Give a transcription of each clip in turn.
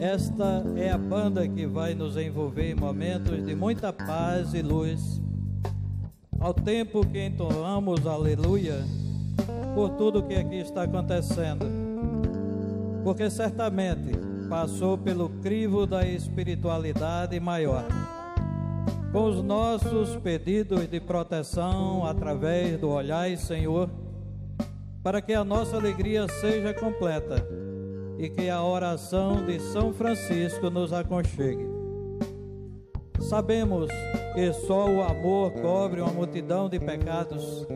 Esta é a banda que vai nos envolver em momentos de muita paz e luz. Ao tempo que entoamos aleluia por tudo que aqui está acontecendo. Porque certamente passou pelo crivo da espiritualidade maior. Com os nossos pedidos de proteção através do olhar, Senhor, para que a nossa alegria seja completa e que a oração de São Francisco nos aconchegue. Sabemos que só o amor cobre uma multidão de pecados,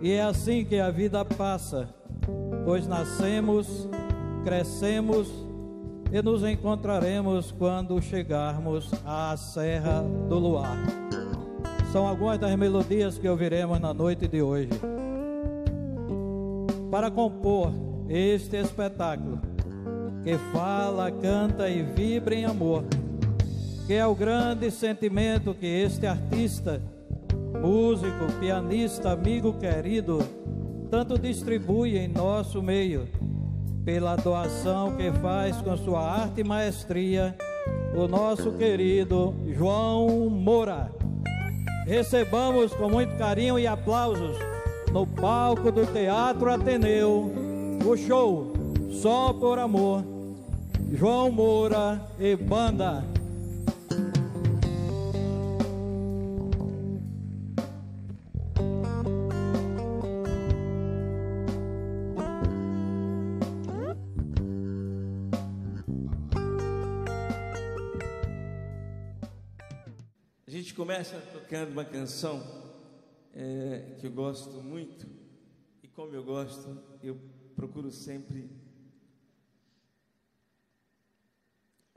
e é assim que a vida passa, pois nascemos, crescemos e nos encontraremos quando chegarmos à Serra do Luar. São algumas das melodias que ouviremos na noite de hoje. Para compor este espetáculo, que fala, canta e vibra em amor, que é o grande sentimento que este artista, músico, pianista, amigo querido, tanto distribui em nosso meio, pela doação que faz com sua arte e maestria, o nosso querido João Moura. Recebamos com muito carinho e aplausos no palco do Teatro Ateneu o show Só por Amor João Moura e banda. A gente começa tocando uma canção é, que eu gosto muito, e como eu gosto, eu procuro sempre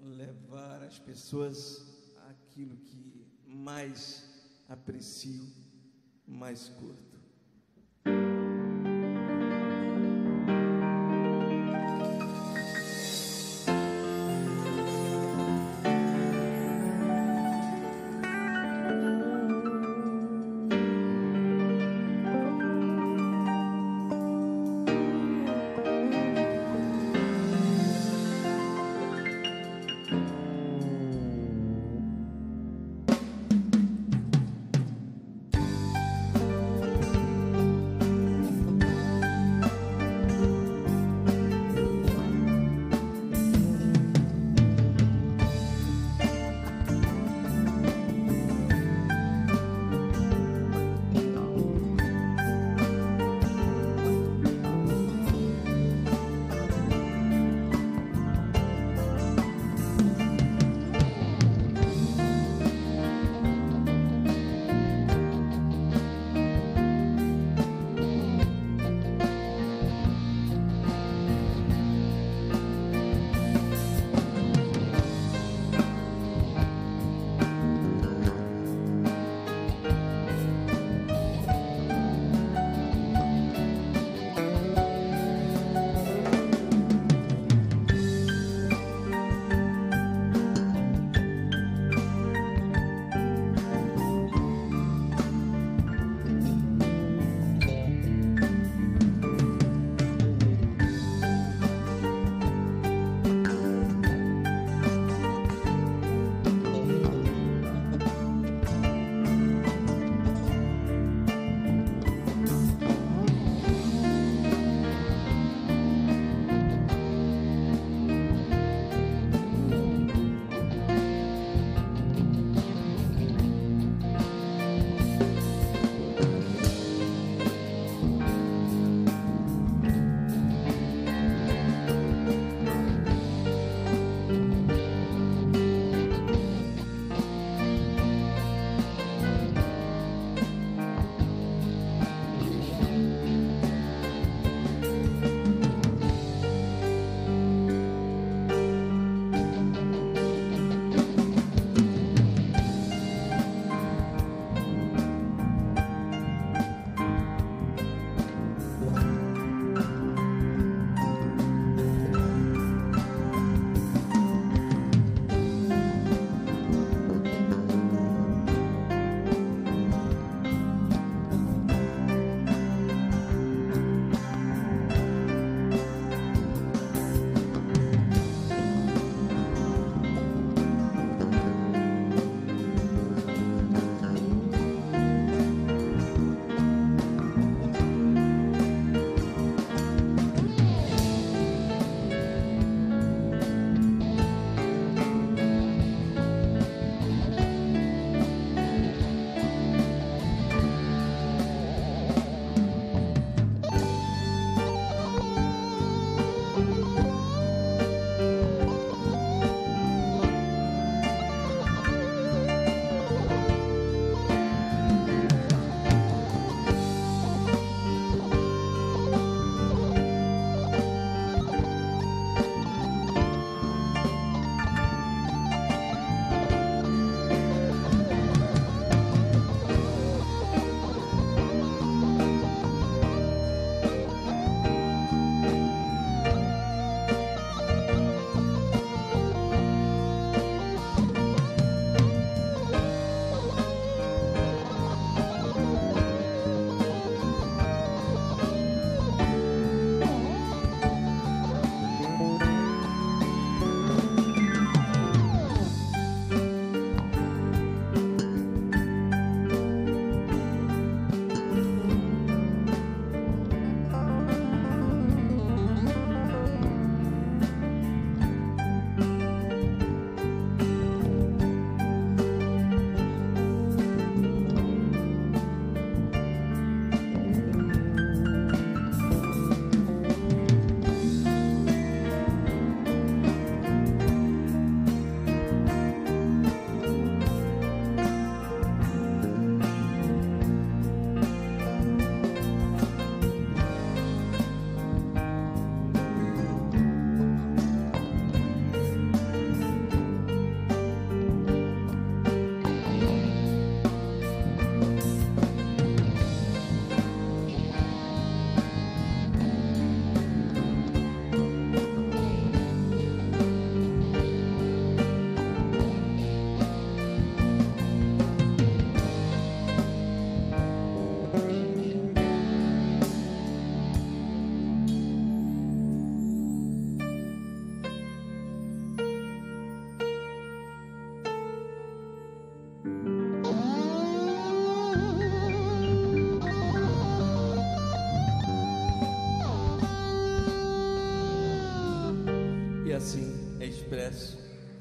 levar as pessoas aquilo que mais aprecio, mais curto.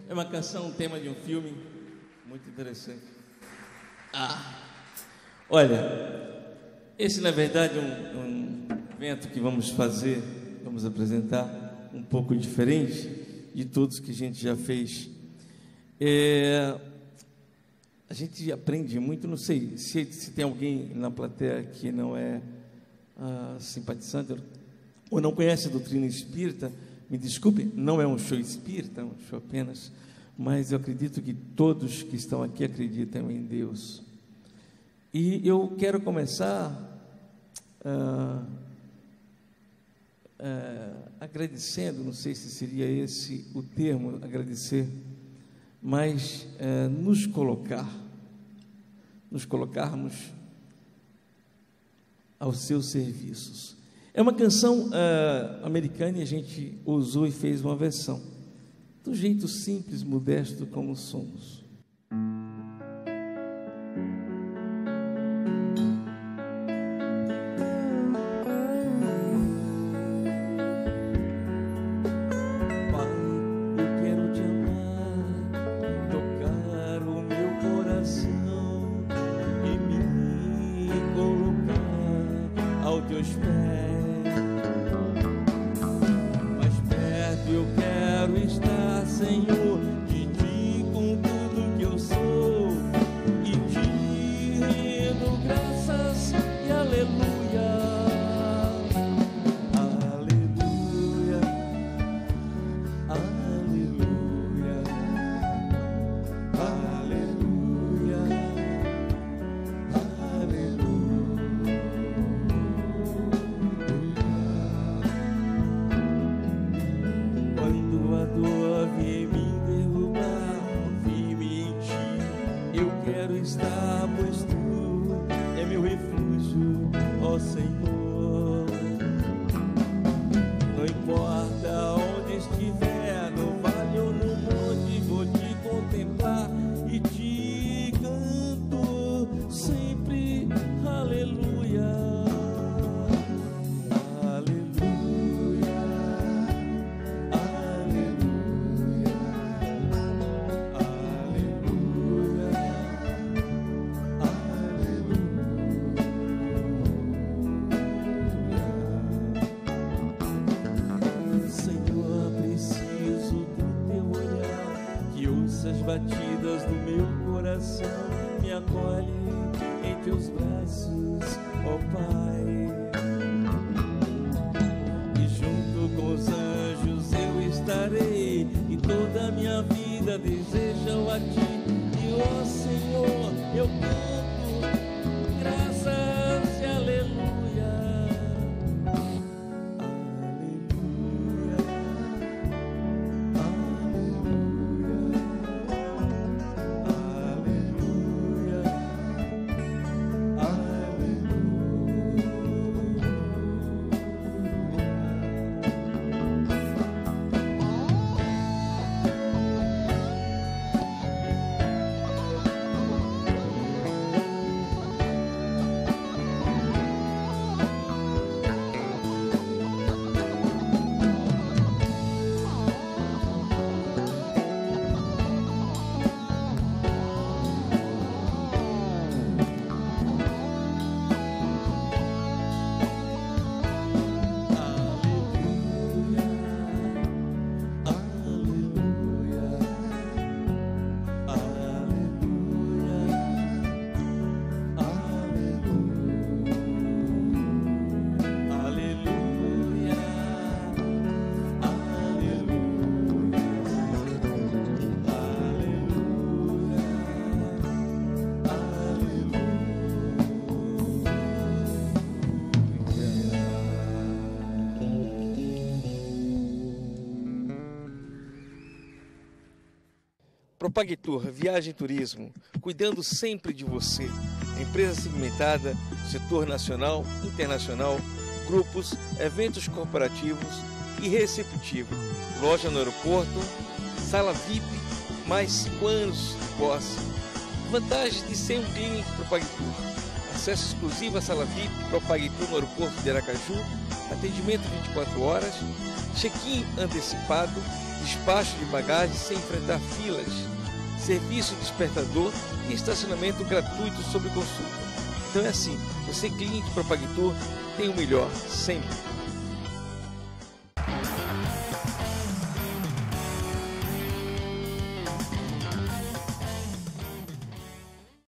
É uma canção, um tema de um filme muito interessante. Ah, olha, esse na verdade é um, um evento que vamos fazer, vamos apresentar um pouco diferente de todos que a gente já fez. É, a gente aprende muito, não sei se, se tem alguém na plateia que não é ah, simpatizante ou não conhece a doutrina espírita, me desculpe, não é um show espírita, é um show apenas, mas eu acredito que todos que estão aqui acreditam em Deus. E eu quero começar ah, ah, agradecendo, não sei se seria esse o termo, agradecer, mas ah, nos colocar, nos colocarmos aos seus serviços. É uma canção uh, americana e a gente usou e fez uma versão, do jeito simples, modesto como somos. em teus braços, ó oh Pai. E junto com os anjos eu estarei, e toda a minha vida desejam a ti. E ó oh Senhor, eu quero. Propagtur, Viagem e Turismo, cuidando sempre de você. Empresa segmentada, setor nacional, internacional, grupos, eventos corporativos e receptivo. Loja no aeroporto, sala VIP, mais 5 anos de posse. Vantagens de ser um cliente Propagtur. Acesso exclusivo à sala VIP Propagtur no aeroporto de Aracaju, atendimento 24 horas, check-in antecipado despacho de bagagens sem enfrentar filas, serviço despertador e estacionamento gratuito sob consulta. Então é assim, você cliente Propagtour tem o melhor sempre.